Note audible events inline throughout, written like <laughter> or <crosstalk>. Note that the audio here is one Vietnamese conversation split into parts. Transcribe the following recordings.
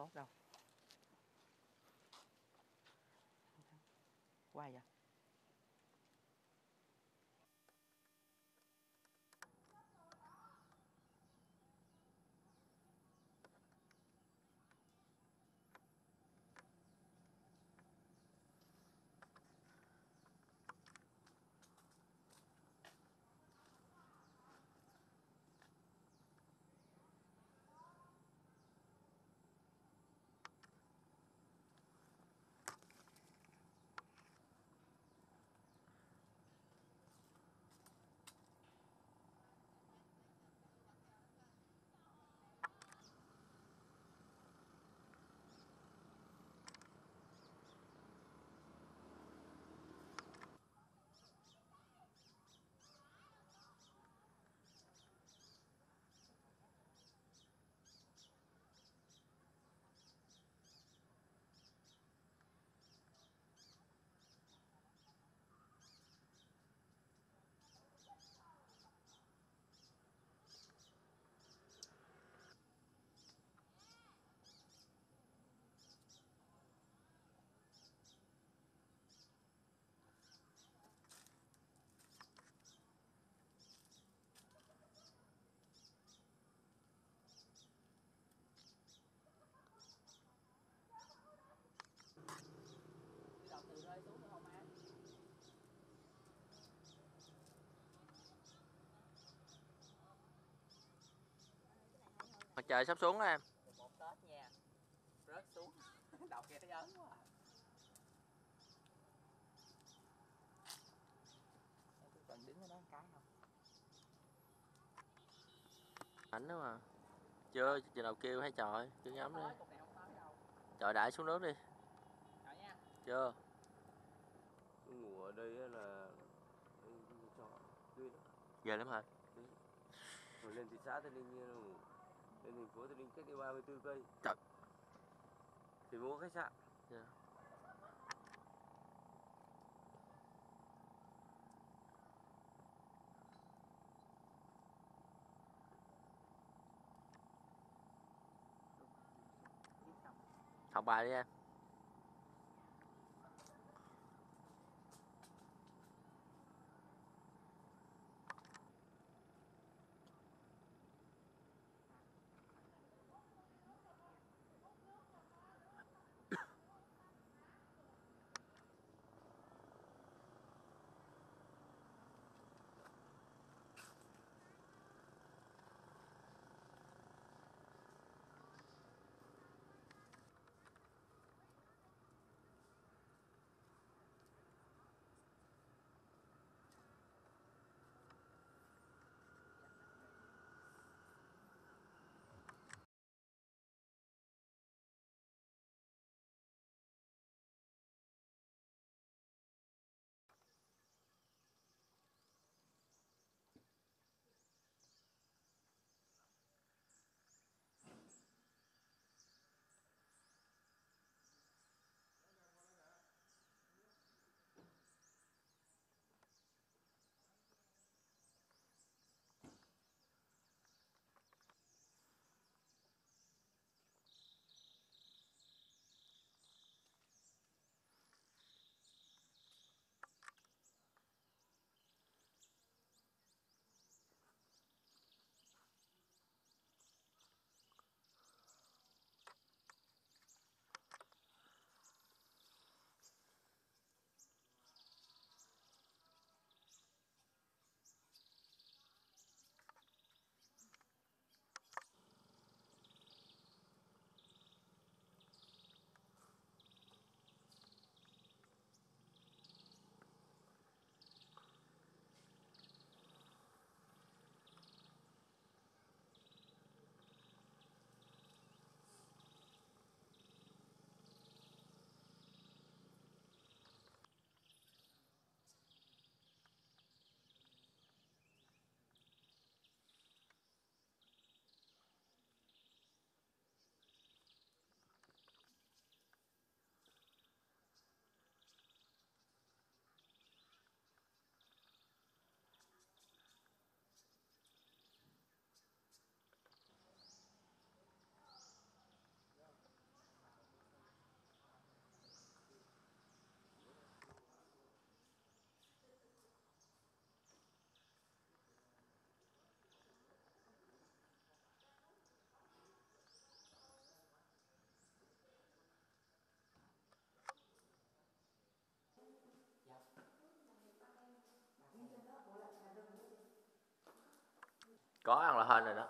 tốt đâu. Quay vậy? Mặt trời sắp xuống đó em. Một tết nha. Rớt xuống. Đầu kia thấy ớn quá à. Tôi cần đứng ở đó cái không? Ảnh đó mà chưa chừng nào kêu hay trời chưa ngắm đi. trời đại xuống nước đi. Chưa? Ngủ ở đây á là anh cho tuyên về lắm hả? Rồi lên thị xã Tây Ninh như ngủ lên thành phố Tây Ninh cách đi 34 cây Trời. thì mua khách sạn Dạ. viết xong học bài đi em có ăn là hên rồi đó.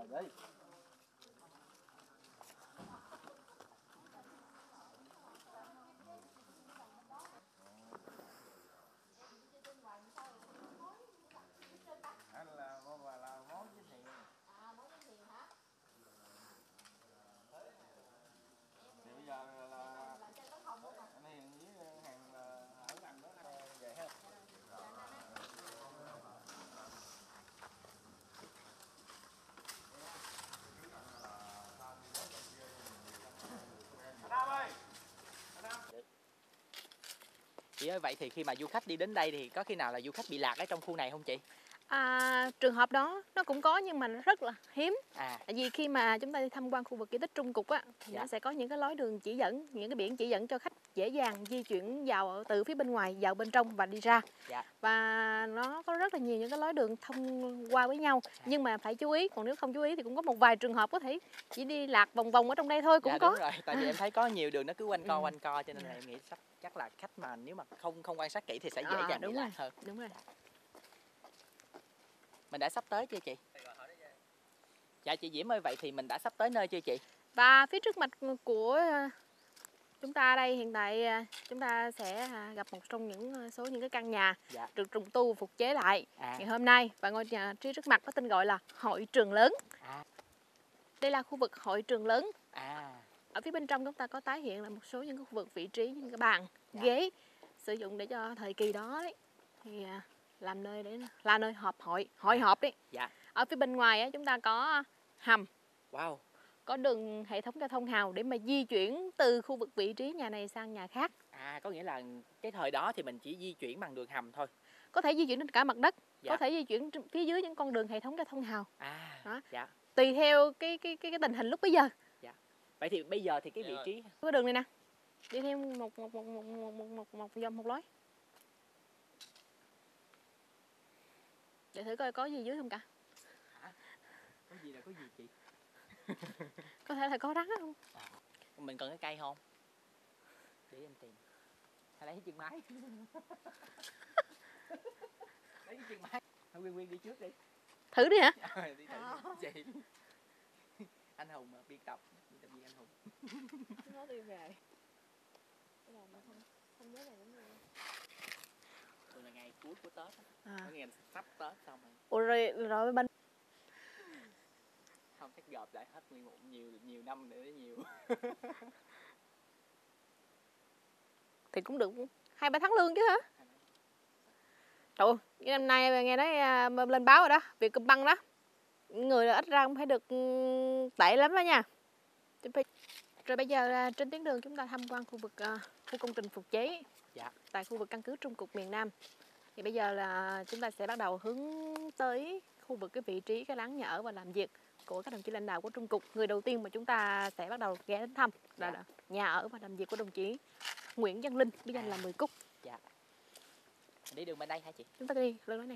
Rồi đi anh là món là, là món chính thiện thì bây giờ là anh hiền với hàng là ở gần đó về hết Chị ơi vậy thì khi mà du khách đi đến đây thì có khi nào là du khách bị lạc ở trong khu này không chị? À, trường hợp đó nó cũng có nhưng mà nó rất là hiếm À tại vì khi mà chúng ta đi tham quan khu vực di tích Trung Cục á thì Dạ. nó sẽ có những cái lối đường chỉ dẫn những cái biển chỉ dẫn cho khách dễ dàng di chuyển vào từ phía bên ngoài vào bên trong và đi ra Dạ. và nó có rất là nhiều những cái lối đường thông qua với nhau nhưng mà phải chú ý còn nếu không chú ý thì cũng có một vài trường hợp có thể chỉ đi lạc vòng vòng ở trong đây thôi cũng dạ, có đúng rồi tại vì em thấy có nhiều đường nó cứ quanh co Ừ. quanh co cho nên là em nghĩ chắc chắc là khách mà nếu mà không không quan sát kỹ thì sẽ dễ À, dàng bị đúng lạc rồi. hơn. đúng rồi Mình đã sắp tới chưa chị? Dạ chị Diễm ơi vậy thì mình đã sắp tới nơi chưa chị? Và phía trước mặt của chúng ta đây hiện tại à, chúng ta sẽ à, gặp một trong những à, số những cái căn nhà Dạ. được trùng tu phục chế lại À, ngày hôm nay và ngôi nhà phía trước mặt có tên gọi là hội trường lớn. À. Đây là khu vực hội trường lớn. à Ở phía bên trong chúng ta có tái hiện là một số những cái khu vực vị trí những cái bàn, Dạ. ghế sử dụng để cho thời kỳ đó đấy thì làm nơi để là nơi họp hội, hội À. họp đấy. Dạ. Ở phía bên ngoài á, chúng ta có hầm wow có đường hệ thống giao thông hào để mà di chuyển từ khu vực vị trí nhà này sang nhà khác à có nghĩa là cái thời đó thì mình chỉ di chuyển bằng đường hầm thôi. có thể di chuyển trên cả mặt đất Dạ. có thể di chuyển phía dưới những con đường hệ thống giao thông hào À Đó. dạ. tùy theo cái cái cái, cái tình hình lúc bây giờ Vậy thì bây giờ thì cái Dạ vị rồi. trí cái đường này nè đi theo một một một một một một một, một dòng một lối để thử coi có gì dưới không cả có gì là có gì chị? <laughs> có thể là có rắn không Mình cần cái cây không? Để em tìm. Hay lấy cái chân máy. <laughs> lấy cái chân máy. Thôi Quyên Quyên đi trước đi. thử đi hả <laughs> Ờ, đi thử chị. anh Hùng à, biên tập, biên tập viên anh Hùng. nó đi về không nhớ này nữa Thường là ngày cuối của Tết, á. à. là sắp Tết xong rồi. Ủa rồi rồi bên Không chắc gộp lại hết nguyên một nhiều nhiều năm nữa nhiều. <laughs> thì cũng được hai ba tháng lương chứ hả Trời ơi, cái năm nay nghe nói à, lên báo rồi đó, việc cơm băng đó. Người ít ra cũng phải được ừ, tệ lắm đó nha. Rồi bây giờ à, trên tuyến đường chúng ta tham quan khu vực à, khu công trình phục chế Dạ. tại khu vực căn cứ Trung cục miền Nam. Thì bây giờ là chúng ta sẽ bắt đầu hướng tới khu vực cái vị trí cái láng nhà ở và làm việc của các đồng chí lãnh đạo của Trung cục. Người đầu tiên mà chúng ta sẽ bắt đầu ghé đến thăm là Dạ. nhà ở và làm việc của đồng chí Nguyễn Văn Linh, bí danh là Mười Cúc. Mình đi đường bên đây hả chị? Chúng ta đi lên đó nè.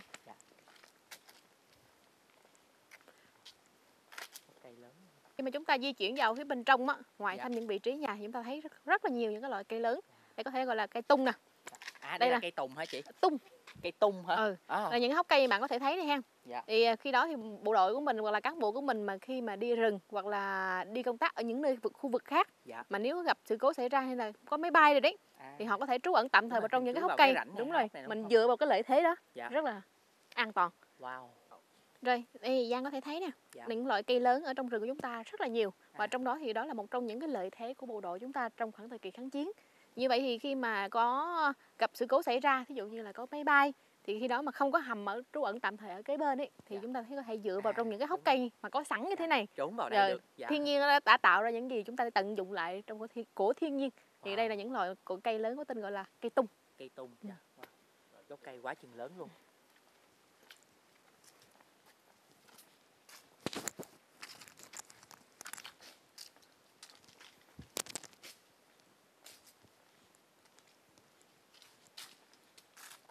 Cây lớn. khi mà chúng ta di chuyển vào phía bên trong á ngoài Dạ. thăm những vị trí nhà chúng ta thấy rất, rất là nhiều những cái loại cây lớn đây có thể gọi là cây tung nè À đây, Đây là là- cây tùng hả chị? tung Cây tung hả? ừ À, là những hốc cây bạn có thể thấy này ha Dạ. thì à, khi đó thì bộ đội của mình hoặc là cán bộ của mình mà khi mà đi rừng hoặc là đi công tác ở những nơi khu vực khác Dạ. mà nếu gặp sự cố xảy ra hay là có máy bay rồi đấy à, thì họ có thể trú ẩn tạm thời vào trong những cái hốc cái cây này, đúng rồi này đúng mình không? dựa vào cái lợi thế đó Dạ. rất là an toàn Wow. rồi đây thì Giang có thể thấy nè Dạ. những loại cây lớn ở trong rừng của chúng ta rất là nhiều và À. trong đó thì đó là một trong những cái lợi thế của bộ đội chúng ta trong khoảng thời kỳ kháng chiến như vậy thì khi mà có gặp sự cố xảy ra ví dụ như là có máy bay thì khi đó mà không có hầm ở trú ẩn tạm thời ở kế bên ấy thì Dạ. chúng ta thấy có thể dựa vào À, trong những cái hốc cây mà có sẵn như thế này Trốn vào đây Rồi, được. Dạ. thiên nhiên nó đã tạo ra những gì chúng ta tận dụng lại trong cái thiên, của thiên nhiên thì Wow. đây là những loại của cây lớn có tên gọi là cây tung cây tung. Ừ. Dạ. Wow. Gốc cây quá chừng lớn luôn.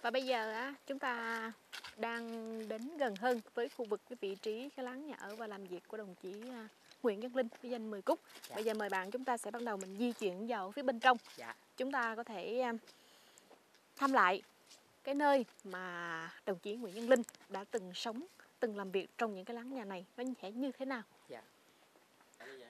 Và bây giờ á, chúng ta đang đến gần hơn với khu vực cái vị trí cái láng nhà ở và làm việc của đồng chí à, Nguyễn Văn Linh với danh 10 Cúc. Dạ. Bây giờ mời bạn chúng ta sẽ bắt đầu mình di chuyển vào phía bên trong. Dạ. Chúng ta có thể à, thăm lại cái nơi mà đồng chí Nguyễn Văn Linh đã từng sống, từng làm việc trong những cái láng nhà này nó sẽ như thế nào.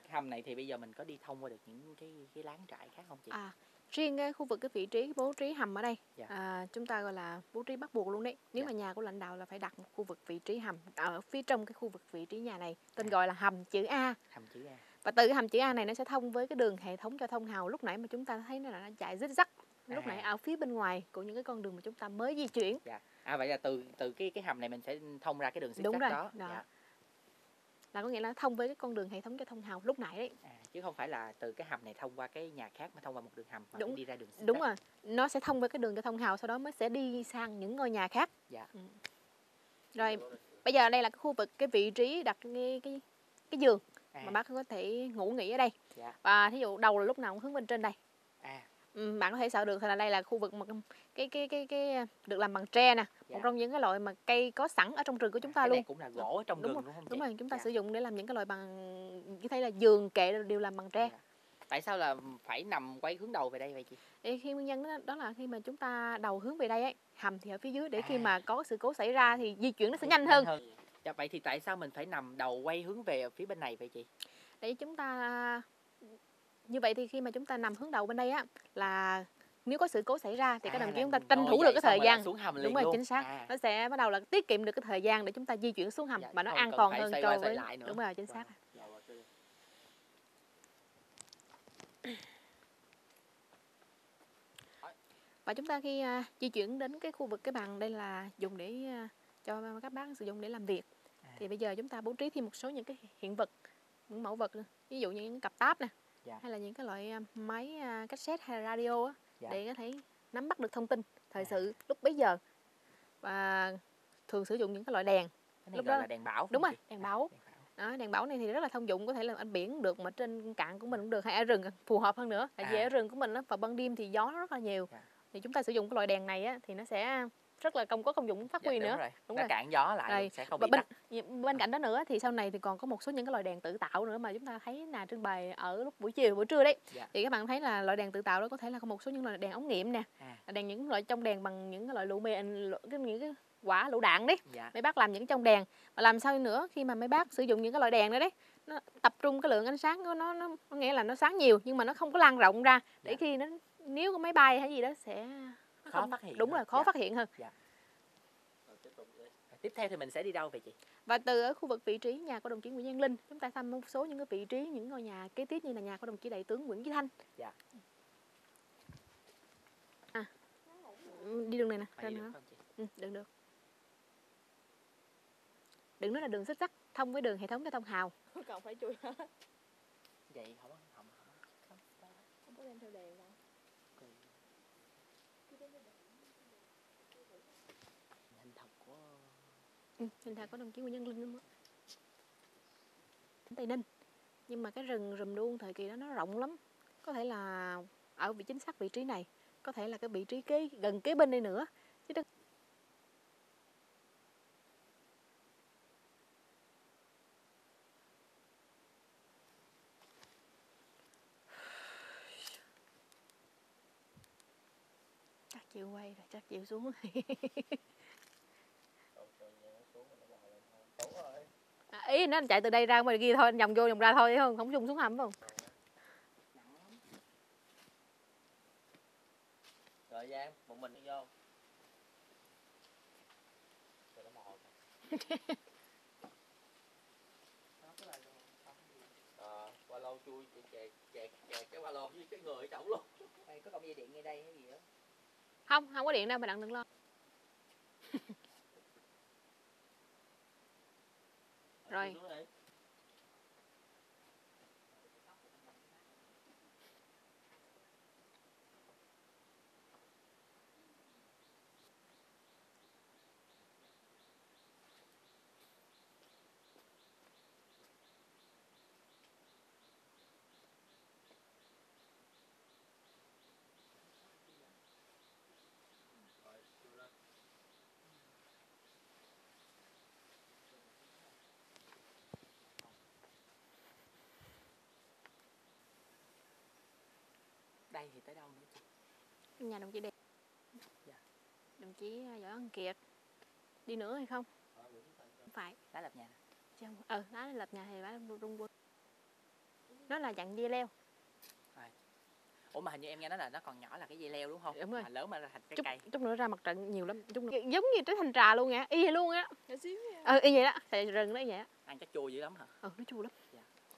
hầm này thì bây giờ mình có đi thông qua được những cái cái láng trại khác không chị À, riêng cái khu vực cái vị trí bố trí hầm ở đây Dạ. à, chúng ta gọi là bố trí bắt buộc luôn đấy nếu Dạ. mà nhà của lãnh đạo là phải đặt một khu vực vị trí hầm ở phía trong cái khu vực vị trí nhà này tên gọi là hầm chữ A hầm chữ A và từ cái hầm chữ A này nó sẽ thông với cái đường hệ thống giao thông hào lúc nãy mà chúng ta thấy nó là nó chạy rít rắc lúc À. nãy ở phía bên ngoài của những cái con đường mà chúng ta mới di chuyển dạ à vậy là từ từ cái cái hầm này mình sẽ thông ra cái đường xích đó, đó. Dạ. Là có nghĩa là thông với cái con đường hệ thống giao thông hào lúc nãy đấy. À, chứ không phải là từ cái hầm này thông qua cái nhà khác mà thông qua một đường hầm mà Đúng- đi ra đường đúng rồi. Nó sẽ thông với cái đường giao thông hào sau đó mới sẽ đi sang những ngôi nhà khác. Dạ. Ừ. rồi bây giờ đây là cái khu vực cái vị trí đặt cái cái cái giường à, mà bác có thể ngủ nghỉ ở đây. Dạ. và thí dụ đầu là lúc nào cũng hướng bên trên đây bạn có thể sợ được thì là đây là khu vực mà cái cái cái cái được làm bằng tre nè Dạ. một trong những cái loại mà cây có sẵn ở trong rừng của chúng ta cái luôn này cũng là gỗ ở trong Đúng rừng đúng không đúng rồi chúng ta Dạ. sử dụng để làm những cái loại bằng như thấy là giường kệ đều làm bằng tre Dạ. tại sao là phải nằm quay hướng đầu về đây vậy chị để khi nguyên nhân đó, đó là khi mà chúng ta đầu hướng về đây ấy hầm thì ở phía dưới để khi À. mà có sự cố xảy ra thì di chuyển nó sẽ nhanh hơn dạ vậy thì tại sao mình phải nằm đầu quay hướng về phía bên này vậy chị để chúng ta như vậy thì khi mà chúng ta nằm hướng đầu bên đây á là nếu có sự cố xảy ra thì các À, đồng chí chúng ta tranh thủ được cái thời gian xuống hầm liền đúng rồi luôn. chính xác À, nó sẽ bắt đầu là tiết kiệm được cái thời gian để chúng ta di chuyển xuống hầm Dạ, và nó an toàn hơn cho với lại nữa. đúng rồi chính xác Vâng. và chúng ta khi à, di chuyển đến cái khu vực cái bàn đây là dùng để à, cho các bác sử dụng để làm việc À. thì bây giờ chúng ta bố trí thêm một số những cái hiện vật những mẫu vật ví dụ như những cặp táp nè Dạ. hay là những cái loại à, máy à, cassette hay radio á Dạ. để có thể nắm bắt được thông tin thời À. sự lúc bấy giờ và thường sử dụng những cái loại đèn cái này lúc đó- là đèn bảo đúng rồi đèn À, báo đó, đèn bảo này thì rất là thông dụng có thể là anh biển được mà trên cạn của mình cũng được hay ở rừng phù hợp hơn nữa tại vì À. ở rừng của mình á, vào ban đêm thì gió nó rất là nhiều Dạ. thì chúng ta sử dụng cái loại đèn này á, thì nó sẽ rất là công có công dụng phát Dạ, huy đúng nữa rồi. Đúng nó rồi. cản gió lại luôn, sẽ không bị bên tắt bên cạnh đó nữa thì sau này thì còn có một số những cái loại đèn tự tạo nữa mà chúng ta thấy là trưng bày ở lúc buổi chiều buổi trưa đấy Dạ. thì các bạn thấy là loại đèn tự tạo đó có thể là có một số những loại đèn ống nghiệm nè À. đèn những loại trong đèn bằng những cái loại lựu- cái những cái quả lựu đạn đấy dạ mấy bác làm những trong đèn và làm sao nữa khi mà mấy bác sử dụng những cái loại đèn đó đấy nó tập trung cái lượng ánh sáng của nó nó có nghĩa là nó sáng nhiều nhưng mà nó không có lan rộng ra để Dạ. khi nó nếu có máy bay hay gì đó sẽ nó Khó không- phát hiện đúng hơn. rồi khó Dạ. phát hiện hơn tiếp theo thì mình sẽ đi đâu vậy chị và từ ở khu vực vị trí nhà của đồng chí Nguyễn Văn Linh chúng ta thăm một số những cái vị trí những ngôi nhà kế tiếp như là nhà của đồng chí đại tướng Nguyễn Chí Thanh Dạ. à, ừ, đi đường này nè không chị ừ, đường được đường đó là đường xích sắt thông với đường hệ thống giao thông hào còn phải chui vậy không không không không có đem theo đèn đâu hình thật của Ừ, hình thà có đồng chí Nguyễn Nhân Linh luôn á Tây Ninh. Nhưng mà cái rừng rùm đuông thời kỳ đó nó rộng lắm. Có thể là ở vị chính xác vị trí này có thể là cái vị trí kế gần kế bên đây nữa. Chứ đừng chắc chịu quay rồi chắc chịu xuống. này <laughs> ý nó chạy từ đây ra ngoài kia thôi anh vòng vô vòng ra thôi không không dùng xuống hầm phải không Rồi Giang, một mình đi vô. Nó <laughs> mò. Ờ, qua lô chui kẹt kẹt kẹt cái ba lô với cái người ở trong luôn. Đây, có cọng dây điện ngay đây hay gì đó không không có điện đâu mà đặng đừng lo Rồi. Đây thì tới đâu nữa chị? Nhà đồng chí đẹp Dạ. đồng chí à, võ văn kiệt. Đi nữa hay không? Không phải. Lá lập nhà chứ không ừ là lập nhà thì bác trung quân. Nó là dạng dây leo. Ủa mà hình như em nghe nói là nó còn nhỏ là cái dây leo đúng không? Đúng rồi. mà lớn mà là thành cái chút cây. chút nữa ra mặt trận nhiều lắm chút nữa, giống như trái thành trà luôn á y luôn á. Ừ y vậy đó. Tại rừng nó vậy á. Ăn chắc chua dữ lắm hả? Ừ nó chua lắm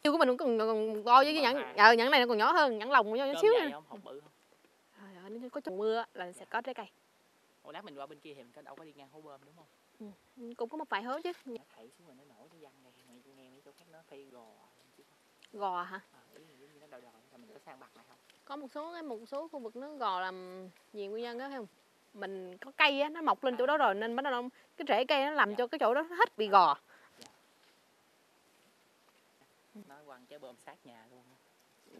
Chua của mình cũng còn, còn to với cái nhẫn nhỏ ờ nhẫn này nó còn nhỏ hơn nhẫn lòng nhỏ cơm xíu nè không? Bự không? Trời ơi nó có chút mưa là sẽ có trái cây. Ủa lát mình qua bên kia thì mình đâu có đi ngang hố bơm đúng không? Ừ, cũng có một vài hố chứ. Nó thảy xuống rồi nó nổi nó văng này mấy nghe mấy chỗ khác nó phay gò không gò hả? À, ý nó mình có sang bạc này không? Có một số cái một số khu vực nó gò làm gì nguyên nhân đó thấy không? Mình có cây á nó mọc lên chỗ đó rồi nên bắt đầu cái rễ cây nó làm Dạ. cho cái chỗ đó hết bị gò trái bơm sát nhà luôn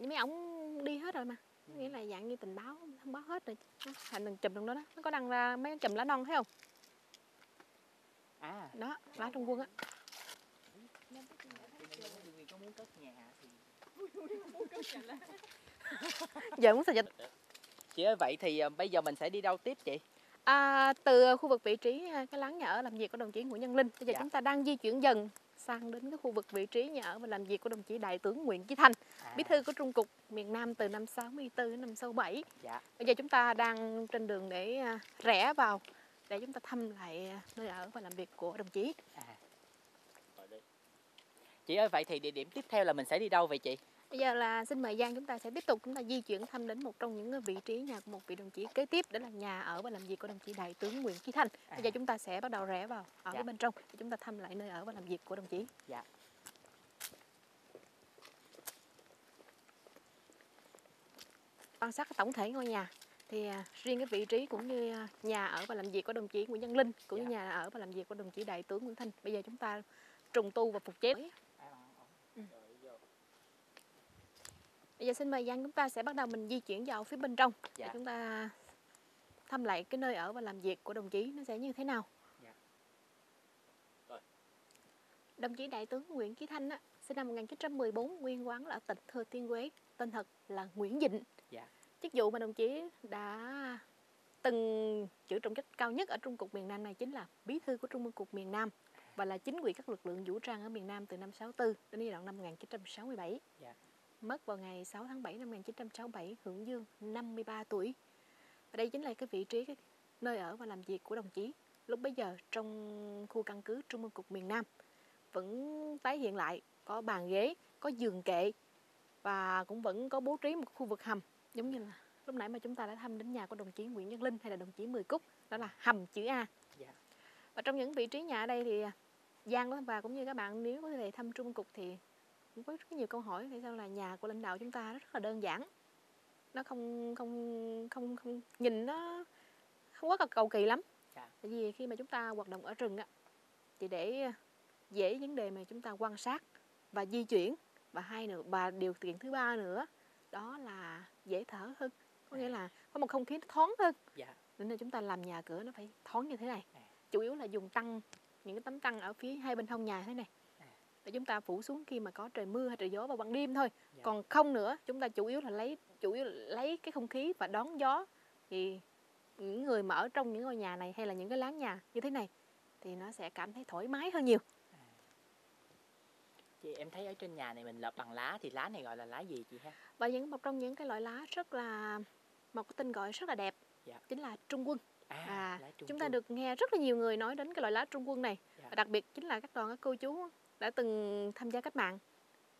mấy ổng đi hết rồi mà. Nghĩa là dạng như tình báo thông báo hết rồi thành từng chùm trong đó đó. Nó có đăng ra mấy chùm lá non thấy không? À. Đó lá trong quân á. <laughs> Giờ muốn sao dịch. Chị ơi vậy thì ờ, bây giờ mình sẽ đi đâu tiếp chị à, từ khu vực vị trí à, cái láng nhà ở làm việc của đồng chí Nguyễn Nhân Linh. Bây giờ Dạ. chúng ta đang di chuyển dần sang đến cái khu vực vị trí nhà ở và làm việc của đồng chí đại tướng Nguyễn Chí Thanh à, bí thư của Trung cục miền Nam từ năm 64 đến năm 67 dạ. Bây giờ chúng ta đang trên đường để à, rẽ vào để chúng ta thăm lại à, nơi ở và làm việc của đồng chí. À. chị ơi vậy thì địa điểm tiếp theo là mình sẽ đi đâu vậy chị Bây giờ là xin mời Giang chúng ta sẽ tiếp tục chúng ta di chuyển thăm đến một trong những cái vị trí nhà của một vị đồng chí kế tiếp đó là nhà ở và làm việc của đồng chí đại tướng Nguyễn Chí Thanh. Bây giờ À. chúng ta sẽ bắt đầu rẽ vào ở Dạ. cái bên trong để chúng ta thăm lại nơi ở và làm việc của đồng chí. Dạ. Quan sát tổng thể ngôi nhà thì à, riêng cái vị trí cũng như à, nhà ở và làm việc của đồng chí Nguyễn Văn Linh cũng như Dạ. nhà ở và làm việc của đồng chí đại tướng Nguyễn Thanh. Bây giờ chúng ta trùng tu và phục chế. Bây giờ xin mời Giang chúng ta sẽ bắt đầu mình di chuyển vào phía bên trong để Dạ. chúng ta thăm lại cái nơi ở và làm việc của đồng chí nó sẽ như thế nào. Dạ. Rồi. Đồng chí đại tướng Nguyễn Chí Thanh á, sinh năm 1914, nguyên quán là ở tỉnh Thừa Thiên Huế, tên thật là Nguyễn Dịnh. Dạ. Chức vụ mà đồng chí đã từng giữ trọng trách cao nhất ở Trung cục miền Nam này chính là bí thư của Trung ương cục miền Nam và là chính ủy các lực lượng vũ trang ở miền Nam từ năm 64 đến giai đoạn năm 1967. Dạ. Mất vào ngày 6 tháng 7 năm 1967, hưởng dương 53 tuổi. Và đây chính là cái vị trí, cái nơi ở và làm việc của đồng chí. Lúc bấy giờ trong khu căn cứ Trung ương cục miền Nam vẫn tái hiện lại có bàn ghế, có giường kệ và cũng vẫn có bố trí một khu vực hầm giống như là lúc nãy mà chúng ta đã thăm đến nhà của đồng chí Nguyễn Nhân Linh hay là đồng chí Mười Cúc đó là hầm chữ A. Dạ. Và trong những vị trí nhà ở đây thì à, Giang và cũng như các bạn nếu có thể thăm trung cục thì cũng có rất nhiều câu hỏi tại sao là nhà của lãnh đạo chúng ta rất là đơn giản. Nó không không không không nhìn nó không quá là cầu kỳ lắm. Dạ. Tại vì khi mà chúng ta hoạt động ở rừng á thì để dễ vấn đề mà chúng ta quan sát và di chuyển và hai nữa và điều kiện thứ ba nữa đó là dễ thở hơn có nghĩa là có một không khí nó thoáng hơn Dạ. nên là chúng ta làm nhà cửa nó phải thoáng như thế này À. chủ yếu là dùng tăng những cái tấm tăng ở phía hai bên hông nhà thế này. Để chúng ta phủ xuống khi mà có trời mưa hay trời gió vào ban đêm thôi Dạ. còn không nữa chúng ta chủ yếu là lấy chủ yếu là lấy cái không khí và đón gió thì những người mà ở trong những ngôi nhà này hay là những cái láng nhà như thế này thì nó sẽ cảm thấy thoải mái hơn nhiều chị em thấy ở trên nhà này mình lợp bằng lá thì lá này gọi là lá gì chị ha và những một trong những cái loại lá rất là một cái tên gọi rất là đẹp Dạ. chính là trung quân à, À, trung chúng ta quân. được nghe rất là nhiều người nói đến cái loại lá trung quân này Dạ. và đặc biệt chính là các đoàn các cô chú đã từng tham gia cách mạng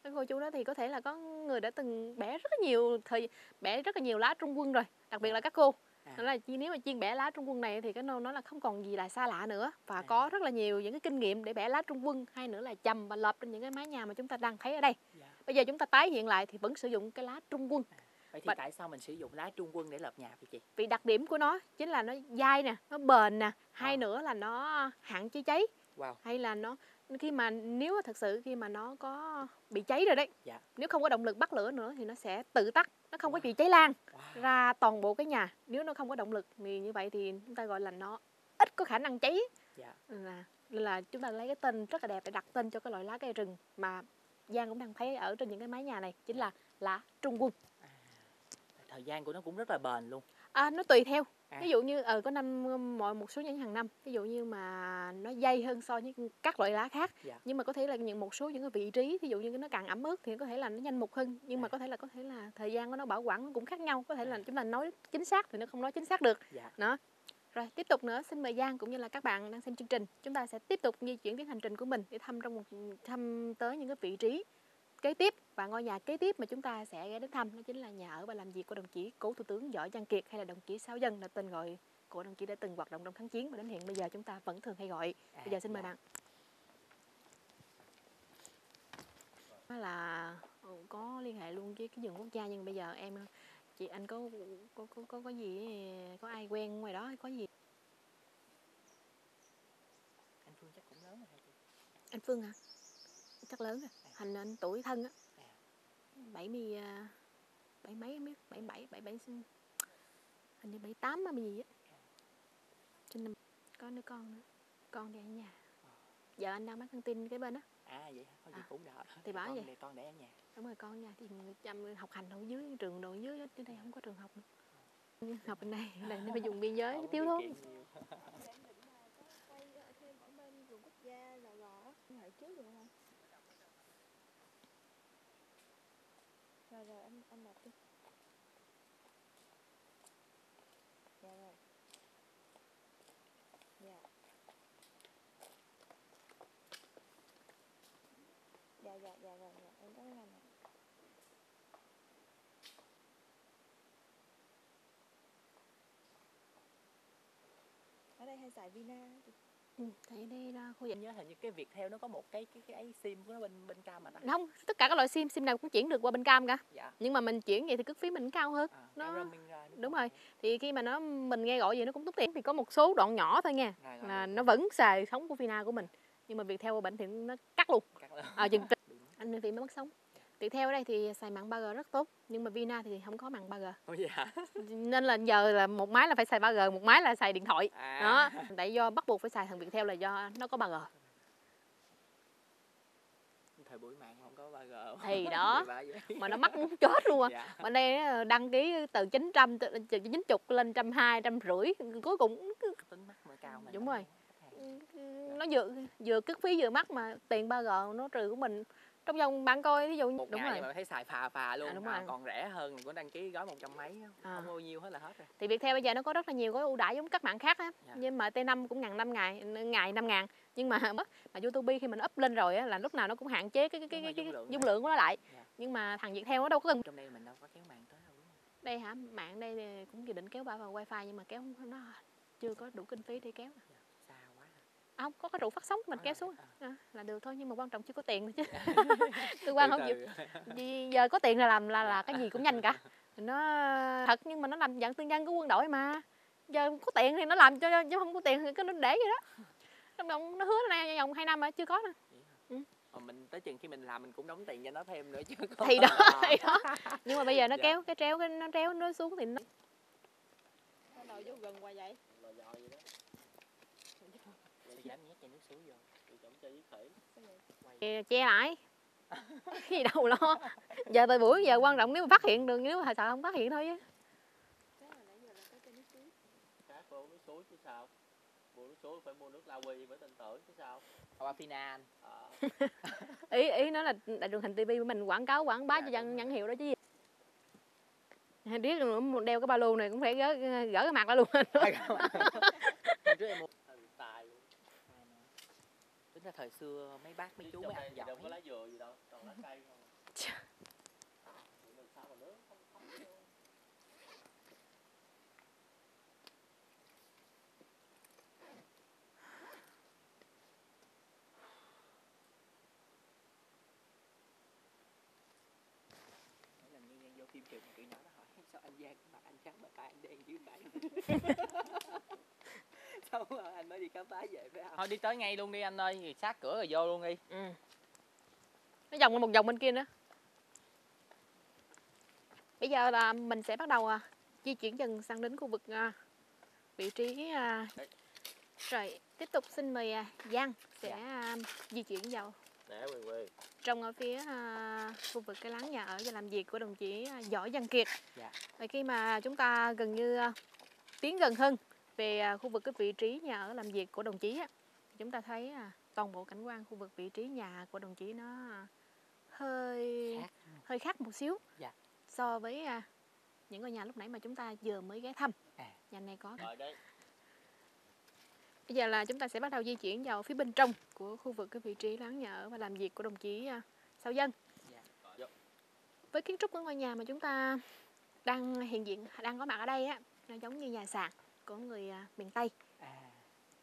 các cô chú đó thì có thể là có người đã từng bẻ rất là nhiều thời bẻ rất là nhiều lá trung quân rồi đặc biệt Dạ. là các cô À. Là nếu mà chuyên bẻ lá trung quân này thì cái nôm nó là không còn gì là xa lạ nữa và À. có rất là nhiều những cái kinh nghiệm để bẻ lá trung quân hay nữa là chầm và lợp trên những cái mái nhà mà chúng ta đang thấy ở đây Dạ. bây giờ chúng ta tái hiện lại thì vẫn sử dụng cái lá trung quân vậy thì Và- tại sao mình sử dụng lá trung quân để lợp nhà vậy chị vì đặc điểm của nó chính là nó dai nè nó bền nè hai À. nữa là nó hạn chế cháy wow hay là nó khi mà nếu thật sự khi mà nó có bị cháy rồi đấy Dạ. nếu không có động lực bắt lửa nữa thì nó sẽ tự tắt nó không có bị cháy lan wow. ra toàn bộ cái nhà nếu nó không có động lực thì như vậy thì chúng ta gọi là nó ít có khả năng cháy Dạ. Nên là nên là chúng ta lấy cái tên rất là đẹp để đặt tên cho cái loại lá cây rừng mà Giang cũng đang thấy ở trên những cái mái nhà này chính là lá trung quân À, thời gian của nó cũng rất là bền luôn À, nó tùy theo. À. Ví dụ như ờ có năm mọi một số những hàng năm, ví dụ như mà nó dày hơn so với các loại lá khác. Dạ. Nhưng mà có thể là những một số những cái vị trí, ví dụ như nó càng ẩm ướt thì có thể là nó nhanh mục hơn, nhưng mà À. có thể là có thể là thời gian của nó bảo quản cũng khác nhau, có thể là chúng ta nói chính xác thì nó không nói chính xác được. dạ Đó. Rồi tiếp tục nữa, xin mời Giang cũng như là các bạn đang xem chương trình, chúng ta sẽ tiếp tục di chuyển tiến hành trình của mình để thăm trong một thăm tới những cái vị trí kế tiếp và ngôi nhà kế tiếp mà chúng ta sẽ ghé đến thăm đó chính là nhà ở và làm việc của đồng chí cố thủ tướng võ văn kiệt hay là đồng chí sáu dân là tên gọi của đồng chí đã từng hoạt động trong kháng chiến và đến hiện bây giờ chúng ta vẫn thường hay gọi. À, bây giờ xin mời dạ. bạn. Đó là ừ, có liên hệ luôn với cái vườn quốc gia nhưng bây giờ em chị anh có có có có, có gì có ai quen ngoài đó có gì? Anh phương chắc cũng lớn rồi hả chị? Anh Phương hả? Chắc lớn rồi. Hành anh tuổi thân á. À. bảy mươi à, bảy mấy không biết? bảy bảy bảy bảy hình như bảy tám mà gì á. Sinh năm có đứa con nữa con đi ở nhà. Giờ anh đang bán căng tin cái bên đó à vậy thôi À, cũng đỡ. thì bảo con, vậy. để con để ở nhà. Đúng rồi con ở nhà thì chăm học hành ở dưới trường đồ dưới dưới đây không có trường học nữa. Học bên đây này nó phải dùng biên giới thiếu thốn kiện nhiều. rồi ăn anh đi. Dạ rồi. Dạ. Dạ dạ dạ rồi dạ. Em có anh ạ ở đây hay xài Vina ừ, tại đây là khu vực. Nhớ hình như cái việc theo nó có một cái cái cái ấy sim của nó bên bên cam mà ta. Không tất cả các loại sim sim nào cũng chuyển được qua bên cam cả. Dạ. Nhưng mà mình chuyển vậy thì cước phí mình cao hơn. À, Nó- ra đúng rồi. thì khi mà nó mình nghe gọi gì nó cũng tốn tiền. Thì có một số đoạn nhỏ thôi nha Rồi, rồi, là nó vẫn xài sóng của Vina của mình. Nhưng mà việc theo bệnh thì nó cắt luôn. Cắt lên à, <laughs> Đúng. anh mới mất sống Việc theo ở đây thì xài mạng 3G rất tốt nhưng mà Vina thì không có mạng 3G Ôi dạ nên là giờ là một máy là phải xài 3G một máy là xài điện thoại. À, đó tại do bắt buộc phải xài thằng Viettel là do nó có 3G thời buổi mạng không có 3G Thì <laughs> đó. Mà nó mắc muốn chết luôn à. Dạ. Bên đây đăng ký từ 900 từ 90 lên trăm hai trăm rưỡi cuối cùng tính mắc mà cao mà Đúng nó rồi. nó vừa vừa cước phí vừa mắc mà tiền 3G nó trừ của mình trong vòng bạn coi ví dụ một đúng ngày rồi mà thấy xài phà phà luôn À, đúng à, rồi. còn rẻ hơn mình có đăng ký gói một trăm mấy À. không bao nhiêu hết là hết rồi thì Viettel bây giờ nó có rất là nhiều gói ưu đãi giống các mạng khác á Dạ. nhưng mà T5 cũng ngàn năm ngày ngày năm ngàn nhưng mà <laughs> mà YouTube khi mình up lên rồi á là lúc nào nó cũng hạn chế cái cái cái, rồi, cái, dung cái lượng dung lượng của nó lại Dạ. nhưng mà thằng Viettel nó đâu có cần trong đây mình đâu có kéo mạng tới đâu đây hả mạng đây cũng dự định kéo ba vào wifi nhưng mà kéo nó chưa có đủ kinh phí để kéo dạ. À, không có cái trụ phát sóng mình Có kéo rồi, xuống. à. à, là được thôi nhưng mà quan trọng chưa có tiền thôi chứ. <laughs> Cơ quan không chịu giờ có tiền là làm là là cái gì cũng nhanh cả. <laughs> Nó thật nhưng mà nó làm dạng tư nhân của quân đội mà. Giờ có tiền thì nó làm cho chứ không có tiền thì cứ nó để vậy đó. Trong vòng nó hứa trong vòng hai năm mà chưa có nè hả? Ừ. Ờ, mình tới chừng khi mình làm mình cũng đóng tiền cho nó thêm nữa chứ có thì đó thì đó. Nhưng mà bây giờ nó Dạ. kéo cái treo cái nó treo nó xuống thì nó đầu vô gần qua vậy đó. Sao dám nhét chai nước suối vô Thì chậm chơi với khỉ. Thì che lại. <laughs> Gì đâu lo. Giờ thời buổi giờ quan trọng nếu mà phát hiện được nếu mà sợ không phát hiện thôi chứ. Khác vô nước suối chứ sao. Mua nước suối phải mua nước La Uy mới tin tưởng chứ sao. Finan Ờ. <laughs> ý ý nó là đại truyền hình TV của mình quảng cáo quảng bá Dạ, cho dân nhãn hiệu đó chứ gì. Biết đeo cái ba lô này cũng phải gỡ gỡ cái mặt ra luôn trước em mua Hơi bị tài luôn. Ra thời xưa mấy bác mấy chú mấy anh thì đâu có giỏi lá dừa gì đâu. Toàn lá cây không. <laughs> Mà phim trường tụi nhỏ nó hỏi sao anh Giang mặt anh trắng mà tay anh đen dữ vậy <laughs> sao mà anh mới đi khám phá về phải không thôi đi tới ngay luôn đi anh ơi thì sát cửa rồi vô luôn đi ừ. nó vòng qua một vòng bên kia nữa bây giờ là mình sẽ bắt đầu à, di chuyển dần sang đến khu vực à, vị trí à, rồi tiếp tục xin mời à, Giang sẽ Dạ. à, di chuyển vào nè quên quên trồng ở phía à, khu vực cái láng nhà ở và làm việc của đồng chí à, Võ Văn Kiệt. Dạ. Và khi mà chúng ta gần như à, tiến gần hơn về à, khu vực cái vị trí nhà ở làm việc của đồng chí á, chúng ta thấy à, toàn bộ cảnh quan khu vực vị trí nhà của đồng chí nó à, hơi Khác. hơi khác một xíu Dạ. so với những ngôi nhà lúc nãy mà chúng ta vừa mới ghé thăm. À. Nhà này có Bây giờ là chúng ta sẽ bắt đầu di chuyển vào phía bên trong của khu vực cái vị trí láng nhà ở và làm việc của đồng chí Sáu Dân. Dạ. Với kiến trúc của ngôi nhà mà chúng ta đang hiện diện đang có mặt ở đây á, nó giống như nhà sàn của người à, miền Tây. À,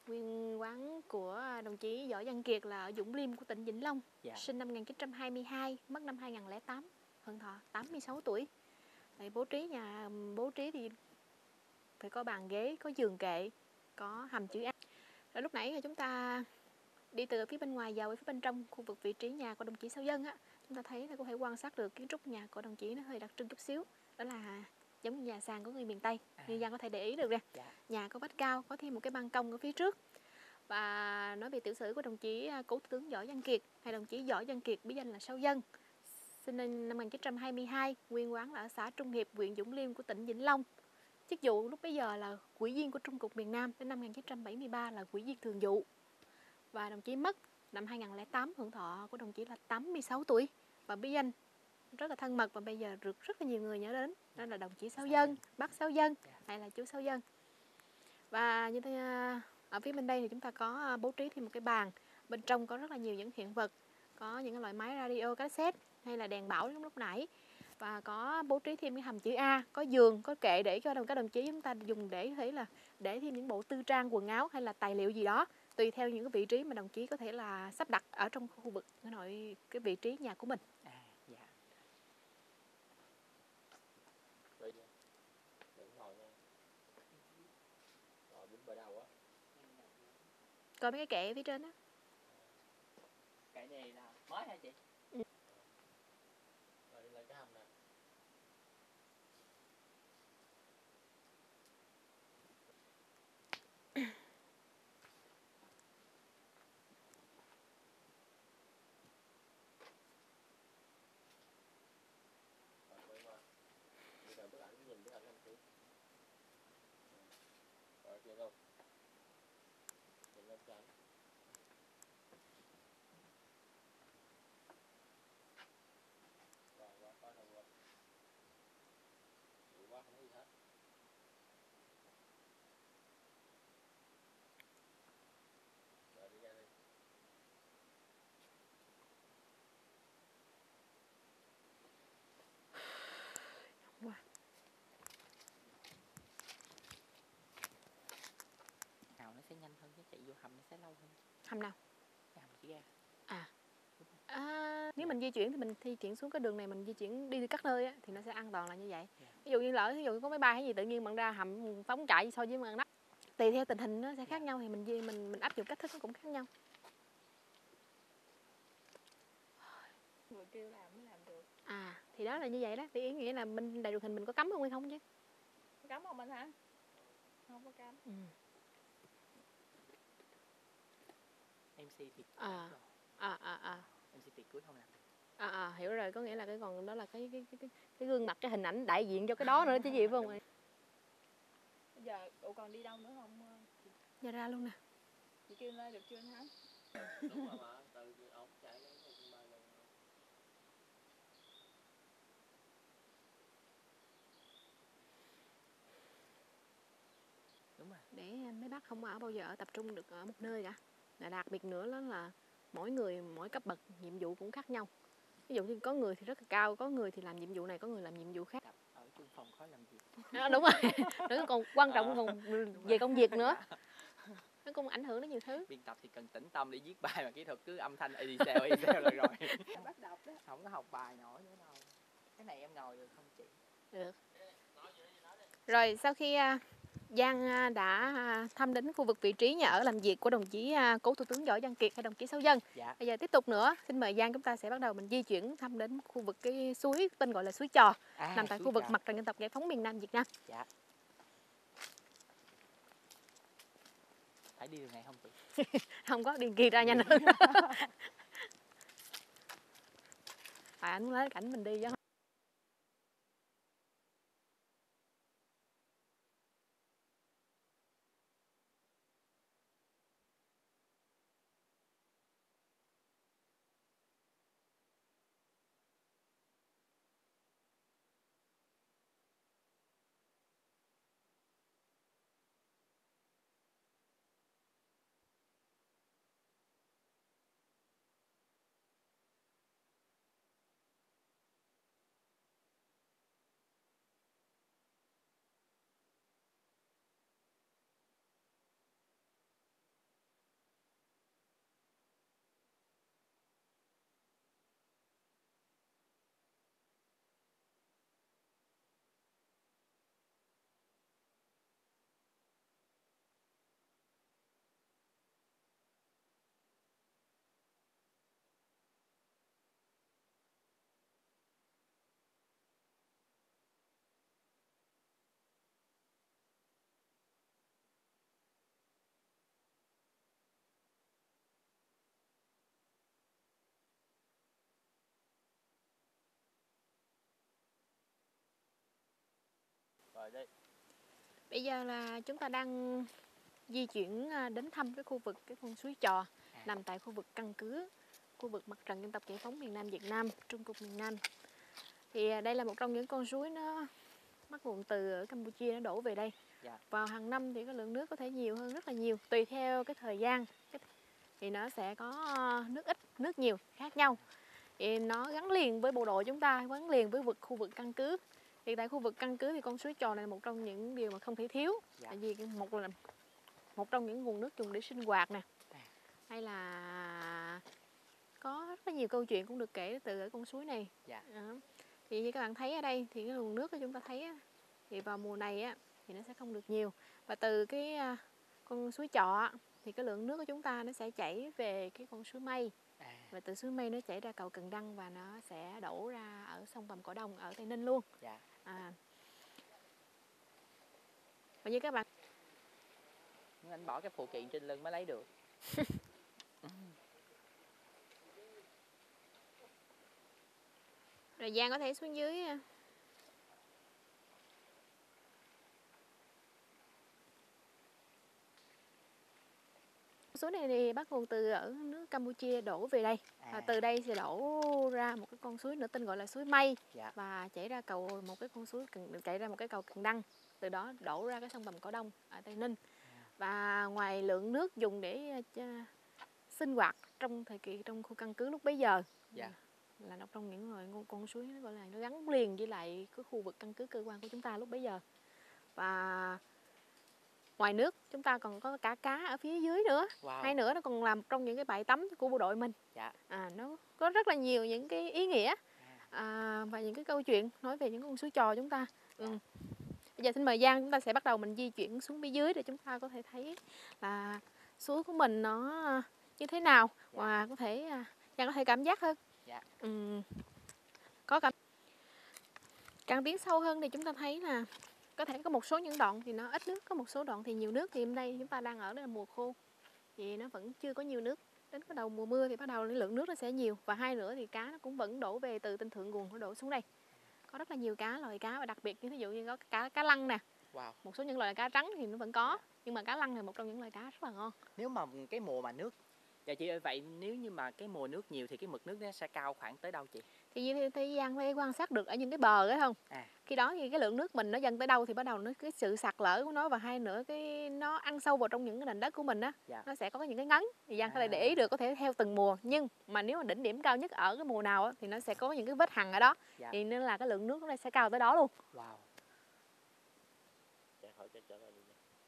Nguyên quán của đồng chí Võ Văn Kiệt là ở Dũng Liêm của tỉnh Vĩnh Long, dạ. sinh năm 1922, mất năm 2008, hưởng thọ 86 tuổi. Đấy, bố trí nhà bố trí thì phải có bàn ghế, có giường kệ, có hầm chữ A. Rồi lúc nãy là chúng ta đi từ phía bên ngoài vào phía bên trong khu vực vị trí nhà của đồng chí Sáu Dân á, chúng ta thấy là có thể quan sát được kiến trúc nhà của đồng chí nó hơi đặc trưng chút xíu. Đó là giống như nhà sàn của người miền Tây. À. Như Giang có thể để ý được nè. Dạ. Nhà có vách cao, có thêm một cái ban công ở phía trước. Và nói về tiểu sử của đồng chí à, cố tướng Võ Văn Kiệt hay đồng chí Võ Văn Kiệt bí danh là Sáu Dân. Sinh năm 1922, nguyên quán là ở xã Trung Hiệp, huyện Dũng Liêm của tỉnh Vĩnh Long. Chức vụ lúc bấy giờ là quỹ viên của Trung cục miền Nam đến năm 1973 là quỹ viên thường vụ. Và đồng chí mất năm 2008 hưởng thọ của đồng chí là 86 tuổi và bí danh rất là thân mật và bây giờ được rất là nhiều người nhớ đến. Đó là đồng chí Sáu Dân, bác Sáu Dân Dạ. hay là chú Sáu Dân. Và như thế à, ở phía bên đây thì chúng ta có à, bố trí thêm một cái bàn. Bên trong có rất là nhiều những hiện vật có những cái loại máy radio cassette hay là đèn bảo lúc lúc nãy. Và có bố trí thêm cái hầm chữ A có giường có kệ để cho đồng các đồng chí chúng ta dùng để thể là để thêm những bộ tư trang quần áo hay là tài liệu gì đó tùy theo những cái vị trí mà đồng chí có thể là sắp đặt ở trong khu vực cái nội cái vị trí nhà của mình À, dạ. Vậy nha. Đừng ngồi nha. Rồi đứng bờ đầu á coi mấy cái kệ ở phía trên á kệ này là mới hả chị? Rồi đi lên cái hầm nè. Rồi, quay qua. Bây giờ bức ảnh nhìn bức ảnh anh tí. Rồi, kia không? Nhìn lên cho anh. Rồi, qua coi nào rồi. Bụi quá không có gì hết. Rồi đi ra đi. Nào nó sẽ nhanh hơn chứ chạy vô hầm nó sẽ lâu hơn hầm nào ra. À, nếu mình di chuyển thì mình di chuyển xuống cái đường này mình di chuyển đi các nơi á, thì nó sẽ an toàn là như vậy. Dạ. Ví dụ như lỡ ví dụ có máy bay hay gì tự nhiên bạn ra hầm phóng chạy so với bằng đất. Tùy theo tình hình nó sẽ khác nhau thì mình di mình mình áp dụng cách thức nó cũng khác nhau. Người kêu làm mới làm được À thì đó là như vậy đó. Thì ý nghĩa là bên đài truyền hình mình có cấm không hay không chứ. Cấm không anh hả? Không có cấm Ừ. MC thì À. À à à. MC tiệc cưới không làm được. À, à hiểu rồi có nghĩa là cái còn đó là cái cái cái cái, cái gương mặt cái hình ảnh đại diện cho cái đó nữa chứ gì phải không Bây giờ cậu còn đi đâu nữa không? giờ ra luôn nè Chị kêu lên được chưa anh hả? Đúng rồi mà, từ ổng chạy lên cái sân bay gần. Đúng rồi. để mấy bác không ở bao giờ ở tập trung được ở một nơi cả và đặc biệt nữa đó là mỗi người mỗi cấp bậc nhiệm vụ cũng khác nhau. Ví dụ như có người thì rất là cao có người thì làm nhiệm vụ này có người làm nhiệm vụ khác. Ở chung phòng khó làm việc. à, đúng rồi. <laughs> Nữa còn quan trọng còn <laughs> về công việc nữa. Nó cũng ảnh hưởng đến nhiều thứ. Biên tập thì cần tĩnh tâm để viết bài mà kỹ thuật cứ âm thanh y xèo y xèo là rồi. <laughs> Bắt đọc đó. Không có học bài nổi nữa đâu. Cái này em ngồi được không chị? được. Rồi sau khi à, Giang à, đã à, thăm đến khu vực vị trí nhà ở làm việc của đồng chí à, cố thủ tướng Võ Văn Kiệt hay đồng chí Sáu Dân Dạ. bây giờ tiếp tục nữa xin mời Giang chúng ta sẽ bắt đầu mình di chuyển thăm đến khu vực cái suối tên gọi là suối Trò À, nằm tại khu vực Trà. mặt trận dân tộc giải phóng miền Nam Việt Nam Dạ. Phải đi đường này không chị? <laughs> không có điền kỳ ra nhanh hơn <laughs> à anh muốn lấy cảnh mình đi chứ rồi đây Bây giờ là chúng ta đang di chuyển à, đến thăm cái khu vực cái con suối Trò nằm tại khu vực căn cứ khu vực mặt trận dân tộc giải phóng miền Nam Việt Nam, Trung Cục miền Nam. Thì à, đây là một trong những con suối nó bắt nguồn từ ở Campuchia nó đổ về đây. Dạ. Vào hàng năm thì cái lượng nước có thể nhiều hơn rất là nhiều tùy theo cái thời gian thì nó sẽ có à, nước ít, nước nhiều khác nhau. Thì nó gắn liền với bộ đội chúng ta, gắn liền với vực khu vực căn cứ thì tại khu vực căn cứ thì con suối trò này là một trong những điều mà không thể thiếu Dạ. tại vì một là một trong những nguồn nước dùng để sinh hoạt nè À. hay là có rất là nhiều câu chuyện cũng được kể từ ở con suối này Dạ. Đó. thì như các bạn thấy ở đây thì cái nguồn nước của chúng ta thấy thì vào mùa này á thì nó sẽ không được nhiều và từ cái à, con suối trọ thì cái lượng nước của chúng ta nó sẽ chảy về cái con suối mây à, và từ suối mây nó chảy ra cầu Cần Đăng và nó sẽ đổ ra ở sông Vàm Cỏ Đông ở Tây Ninh luôn. Dạ. À. và như các bạn anh bỏ cái phụ kiện trên lưng mới lấy được. <laughs> Rồi Giang có thể xuống dưới suối này thì bắt nguồn từ ở nước Campuchia đổ về đây. Và à, từ đây sẽ đổ ra một cái con suối nữa tên gọi là suối Mây Dạ. và chảy ra cầu một cái con suối chảy ra một cái cầu Cần Đăng. Từ đó đổ ra cái sông Vàm Cỏ Đông ở Tây Ninh. Và ngoài lượng nước dùng để à, cha- sinh hoạt trong thời kỳ trong khu căn cứ lúc bấy giờ. Dạ. là một trong những con- con suối nó gọi là nó gắn liền với lại cái khu vực căn cứ cơ quan của chúng ta lúc bấy giờ. Và ngoài nước chúng ta còn có cá cá ở phía dưới nữa wow hay nữa nó còn là một trong những cái bãi tắm của bộ đội mình Dạ. à, nó có rất là nhiều những cái ý nghĩa à, và những cái câu chuyện nói về những con suối trò chúng ta ừ. bây giờ xin mời Giang chúng ta sẽ bắt đầu mình di chuyển xuống phía dưới để chúng ta có thể thấy là suối của mình nó như thế nào và có thể à, Giang có thể cảm giác hơn Dạ. ừ. có cảm càng tiến sâu hơn thì chúng ta thấy là có thể có một số những đoạn thì nó ít nước có một số đoạn thì nhiều nước. Thì hôm nay chúng ta đang ở đây là mùa khô thì nó vẫn chưa có nhiều nước. Đến cái đầu mùa mưa thì bắt đầu lượng nước nó sẽ nhiều. Và hai nữa thì cá nó cũng vẫn đổ về từ tinh thượng nguồn nó đổ xuống đây. Có rất là nhiều cá loại cá và đặc biệt như ví dụ như có cá cá lăng nè. Wow. Một số những loại cá trắng thì nó vẫn có nhưng mà cá lăng là một trong những loại cá rất là ngon. Nếu mà cái mùa mà nước dạ chị ơi vậy nếu như mà cái mùa nước nhiều thì cái mực nước nó sẽ cao khoảng tới đâu chị thì như thế Giang phải quan sát được ở những cái bờ ấy không? À. khi đó thì cái lượng nước mình nó dâng tới đâu thì bắt đầu nó cái sự sạt lở của nó và hai nữa cái nó ăn sâu vào trong những cái nền đất của mình á Dạ. nó sẽ có những cái ngấn thì Giang có thể để ý được có thể theo từng mùa. Nhưng mà nếu mà đỉnh điểm cao nhất ở cái mùa nào á, thì nó sẽ có những cái vết hằn ở đó. Dạ. thì nên là cái lượng nước nó sẽ cao tới đó luôn. Wow.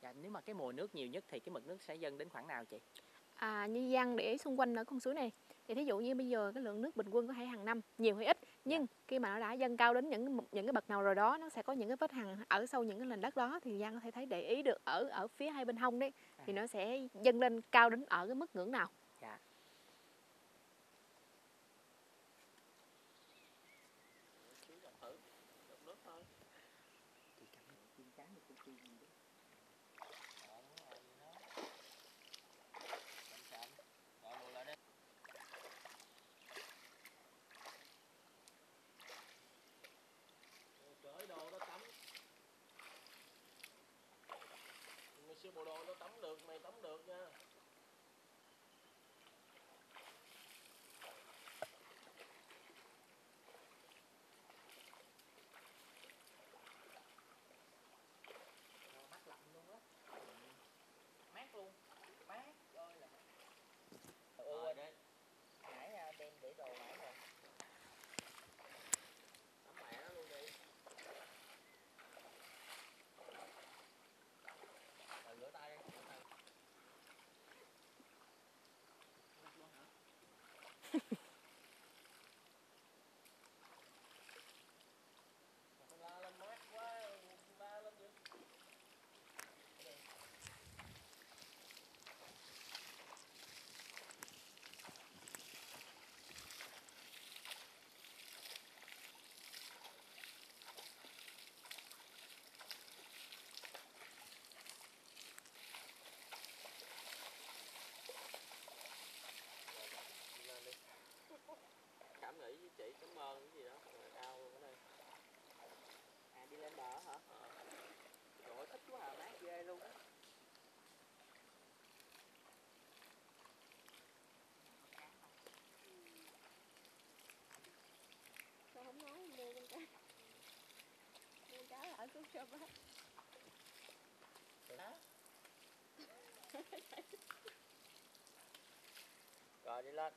Dạ nếu mà cái mùa nước nhiều nhất thì cái mực nước sẽ dâng đến khoảng nào chị? À, như Giang để ý xung quanh ở con suối này thì thí dụ như bây giờ cái lượng nước bình quân có thể hàng năm nhiều hay ít nhưng khi mà nó đã dâng cao đến những những cái bậc nào rồi đó nó sẽ có những cái vết hằn ở sâu những cái nền đất đó thì Giang có thể thấy để ý được ở ở phía hai bên hông đấy thì nó sẽ dâng lên cao đến ở cái mức ngưỡng nào dạ siêu bộ đồ nó tắm được mày tắm được nha mát lạnh luôn á mát luôn mát ơi là mát rồi đấy nãy à, đem để đồ nãy rồi tắm mẹ nó luôn đi rồi rửa tay đi rửa tay. Mà la lên mát quá la lên vậy đi lên đi cảm nghĩ với chị cảm ơn cái gì đó rồi ao luôn ở đây à đi lên bờ hả trời ơi, thích quá à mát ghê luôn á sao không nói mua con cá mua cá lại xuống cho bác rồi đi lên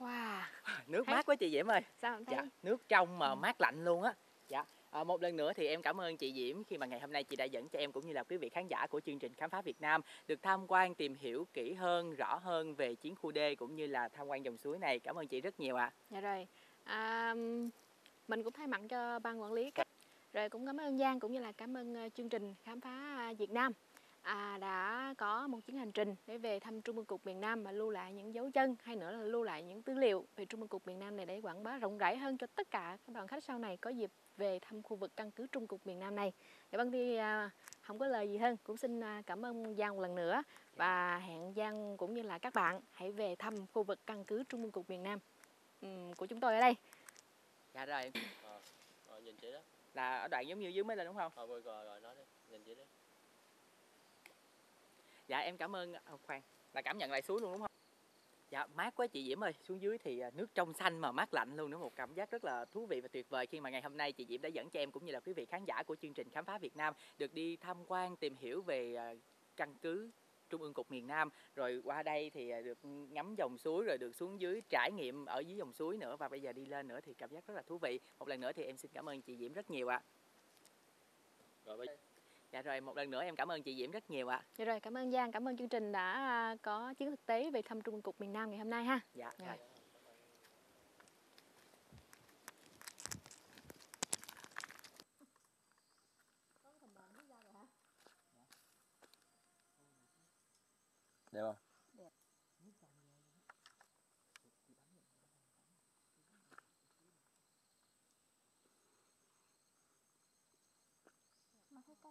Wow, nước Thấy- mát quá chị Diễm ơi. Sao em thấy? dạ nước trong mà mát lạnh luôn á. Dạ à, một lần nữa thì em cảm ơn chị Diễm khi mà ngày hôm nay chị đã dẫn cho em cũng như là quý vị khán giả của chương trình khám phá Việt Nam được tham quan tìm hiểu kỹ hơn rõ hơn về chiến khu D cũng như là tham quan dòng suối này. Cảm ơn chị rất nhiều ạ. Dạ rồi. À, mình cũng thay mặt cho ban quản lý các rồi cũng cảm ơn Giang cũng như là cảm ơn ờ, chương trình khám phá à, Việt Nam à, đã có một chuyến hành trình để về thăm Trung ương cục miền Nam và lưu lại những dấu chân hay nữa là lưu lại những tư liệu về Trung ương cục miền Nam này để quảng bá rộng rãi hơn cho tất cả các đoàn khách sau này có dịp về thăm khu vực căn cứ Trung cục miền Nam này. Dạ vâng thì à, không có lời gì hơn. Cũng xin à, cảm ơn Giang một lần nữa. Và hẹn Giang cũng như là các bạn hãy về thăm khu vực căn cứ Trung ương cục miền Nam của chúng tôi ở đây. dạ rồi. Rồi nhìn chị đó. Là ở đoạn giống như dưới mới lên đúng không? Thôi rồi rồi, rồi nói đi. Nhìn chị đi dạ em cảm ơn à, khoan là cảm nhận lại xuống luôn đúng không? Dạ mát quá chị Diễm ơi xuống dưới thì ờ, nước trong xanh mà mát lạnh luôn nữa một cảm giác rất là thú vị và tuyệt vời khi mà ngày hôm nay chị Diễm đã dẫn cho em cũng như là quý vị khán giả của chương trình khám phá Việt Nam được đi tham quan tìm hiểu về ờ, căn cứ Trung ương cục miền Nam rồi qua đây thì được ngắm dòng suối rồi được xuống dưới trải nghiệm ở dưới dòng suối nữa và bây giờ đi lên nữa thì cảm giác rất là thú vị. Một lần nữa thì em xin cảm ơn chị Diễm rất nhiều ạ. Rồi bây dạ rồi một lần nữa em cảm ơn chị Diễm rất nhiều ạ Dạ rồi, cảm ơn Giang, cảm ơn chương trình đã à, có chuyến thực tế về thăm Trung cục miền Nam ngày hôm nay ha. dạ Dạ. rồi.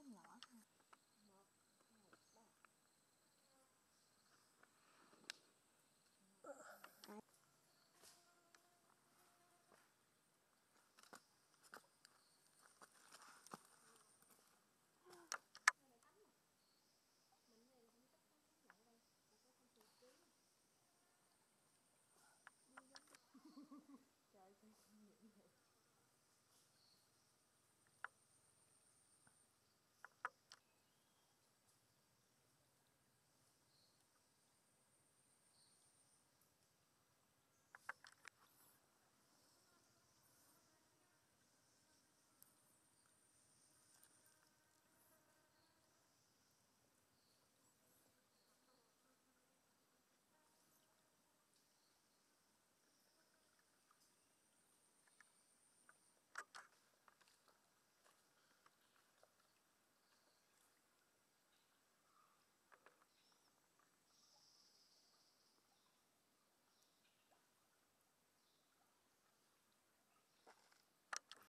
Mà thấy cá nhỏ